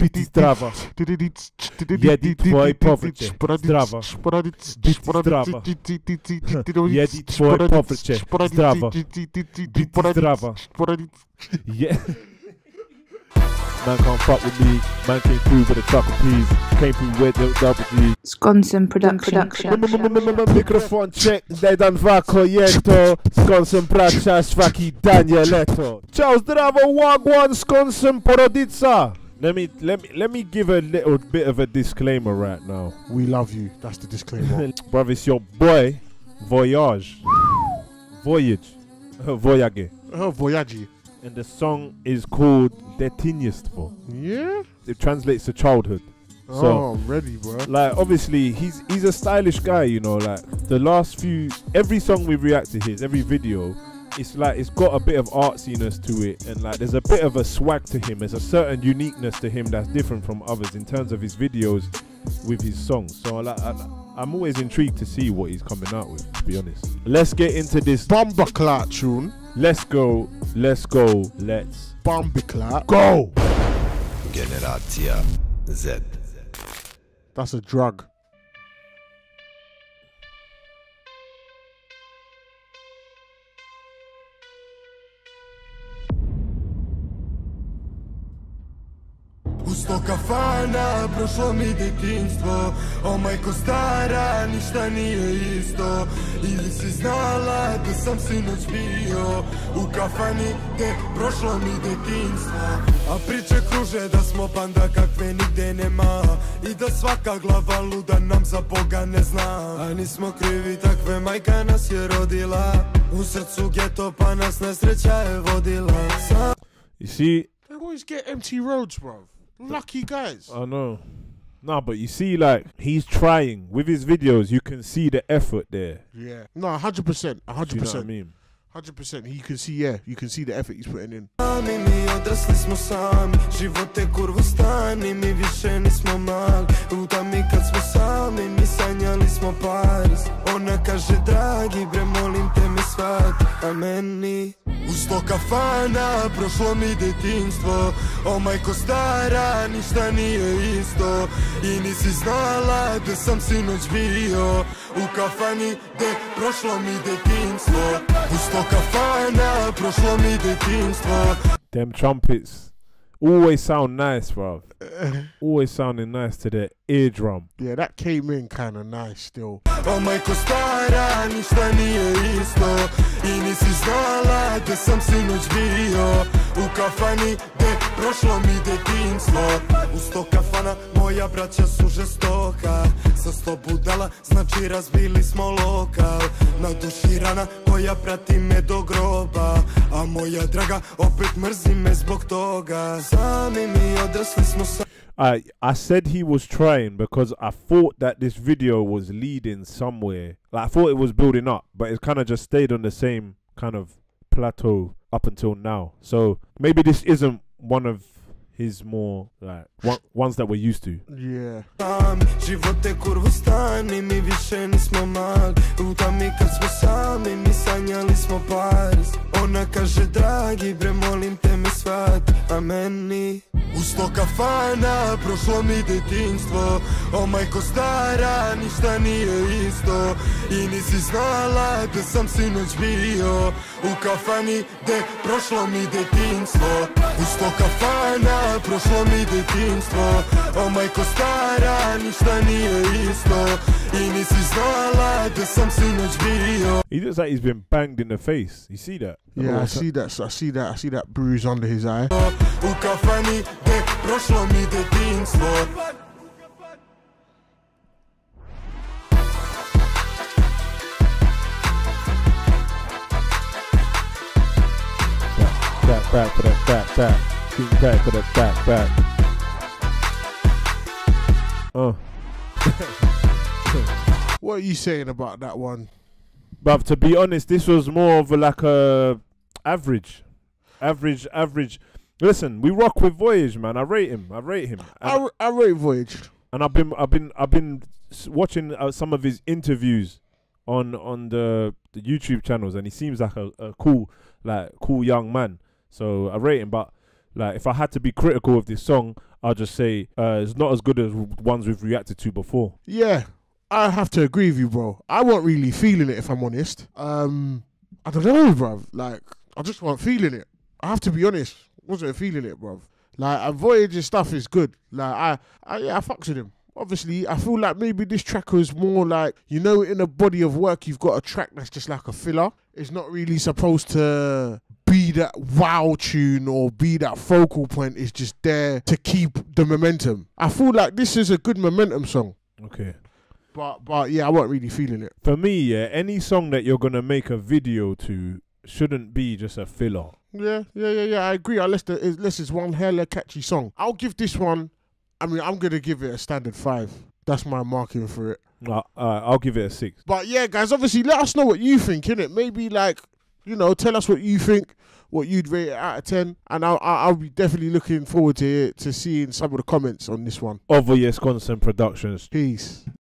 Bity zdrawa. Jedi twojej powrocie. Zdrawa. Bity zdrawa. Jedi twojej powrocie. Zdrawa. Bity zdrawa. Je... Man can't fuck with me. Man came through with a truck of peas. Came through with the double G. Skonson Production. Mikrofon check, daj dan wako jeto Skonson bracia, szwaki Danieletto Ciao, zdravo, wagwan, skąsem porodica let me, let me let me give a little bit of a disclaimer right now. We love you. That's the disclaimer. Bruv, it's your boy, Voyage. Voyage. Voyage. oh, Voyage. And the song is called Detinjstvo. Yeah? It translates to childhood. So, oh, I'm ready, bro. like obviously he's he's a stylish guy, you know, like the last few every song we react to his, every video, it's like it's got a bit of artsiness to it and like there's a bit of a swag to him. There's a certain uniqueness to him that's different from others in terms of his videos with his songs. So like I, I'm always intrigued to see what he's coming out with, to be honest. Let's get into this. Bumbleclat tune. Let's go, let's go, let's Bumbleclat. go. Generacja Z. That's a drug. U sto kafana prošlo mi detinjstvo. O majko stara, ništa nije isto. Ili si znala da sam sinoć bio? U kafani gde prošlo mi detinjstvo. A priče kruže da smo banda kakve nigde nema. I da svaka glava luda nam za Boga ne zna. A nismo krivi takve, majka nas je rodila. U srcu geto pa nas nesreća je vodila. Sam You see, They always get empty roads, bro. Lucky guys. I know. No, but you see, like he's trying with his videos. You can see the effort there. yeah. No, 100%. 100%. you I mean? 100%. You can see, yeah, you can see the effort he's putting in. Sami mi odrasli smo sami Život je kurvo stani Mi više nismo mali U tami kad smo sami Mi sanjali smo Paris Ona kaže dragi bre molim te me shvati A meni U sto kafana prošlo mi detinjstvo. O majko stara ništa nije isto. I nisi znala sam sinoć bio U kafani prošlo mi detinjstvo. U sto kafana prošlo mi detinjstvo. Them trumpets always sound nice, bro. always sounding nice to the eardrum. Yeah, that came in kind of nice still. O majko stara, nije isto I nisi znala da sam sinoć bio U kafani gde prošlo mi detinjstvo U sto kafana moja braća su žestoka. Sa sto budala znači razbili smo lokal. Na duši rana koja prati me do groba A moja draga opet mrzi me zbog toga Sami mi odrasli smo sa I I said he was trying because I thought that this video was leading somewhere. Like I thought it was building up, but it kind of just stayed on the same kind of plateau up until now. So maybe this isn't one of his more like one, ones that we're used to. Yeah. sami Život je kurvo stani, mi više nismo mali U tami kad smo sami, mi sanjali smo Paris Ona kaže dragi bre molim te me shvati A meni U sto kafana prošlo mi detinjstvo. O majko stara ništa nije isto. I nisi znala da sam sinoć bio. U kafani gde prošlo mi detinjstvo. U sto kafana prošlo mi detinjstvo. O majko stara ništa nije isto I nisi znala da sam sinoć bio He looks like he's been banged in the face. You see that? Yeah, I see that. I see that. I see that bruise under his eye. U kafani gde prošlo mi detinjstvo Back, back, for that, back, back. Keep back for that, back, back. Oh. What are you saying about that one? But to be honest, this was more of a, like a average, average, average. Listen, we rock with Voyage, man. I rate him. I rate him. I, I rate Voyage. and I've been, I've been, I've been watching uh, some of his interviews on on the the YouTube channels, and he seems like a, a cool, like cool young man. So I rate him. But Like if I had to be critical of this song, I'll just say uh, it's not as good as ones we've reacted to before. Yeah, I have to agree with you, bro. I wasn't really feeling it, if I'm honest. Um, I don't know, bro. Like, I just wasn't feeling it. I have to be honest. Wasn't feeling it, bro. Like, Voyage's stuff is good. Like, I, I, yeah, I fucks with him. Obviously, I feel like maybe this track was more like, you know, in a body of work, you've got a track that's just like a filler. It's not really supposed to be that wow tune or be that focal point. It's just there to keep the momentum. I feel like this is a good momentum song. Okay. But but yeah, I wasn't really feeling it. For me, yeah, any song that you're gonna make a video to shouldn't be just a filler. Yeah, yeah, yeah, yeah. I agree. Unless the, unless it's one hella catchy song, I'll give this one. I mean, I'm gonna give it a standard five. That's my marking for it. Uh, uh, I'll give it a six. But yeah, guys, obviously, let us know what you think. In it, maybe like you know, tell us what you think, what you'd rate it out of ten, and I'll I'll be definitely looking forward to to seeing some of the comments on this one. Over Skonson Productions. Peace.